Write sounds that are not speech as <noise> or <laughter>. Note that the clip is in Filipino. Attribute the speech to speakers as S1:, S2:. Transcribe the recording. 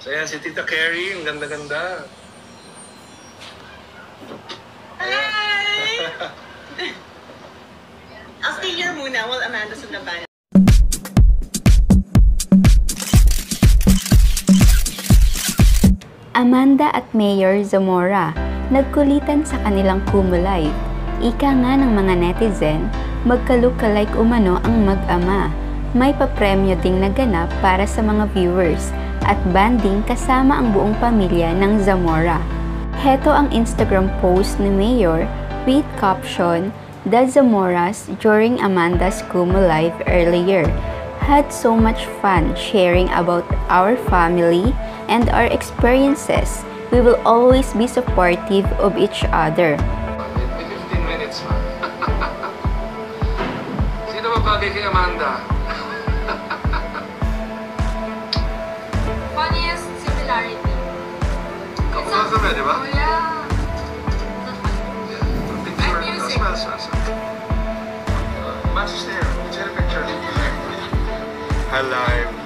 S1: So ayan, si Tita Carrie, ang ganda-ganda.
S2: Hi! I'll stay here muna while Amanda's on the van.
S3: Amanda at Mayor Zamora nagkulitan sa kanilang Kumu Live. Ika nga ng mga netizen, magka-lookalike umano ang mag-ama. May papremyo ding naganap para sa mga viewers at banding kasama ang buong pamilya ng Zamora. Heto ang Instagram post ni Mayor with caption, The Zamoras during Amanda's Kumu Live earlier had so much fun sharing about our family and our experiences. We will always be supportive of each other.
S1: May 15 minutes pa. <laughs> Sino ba bagay kay Amanda?
S4: siya, yeah. Music.
S1: Master, get picture. Hello.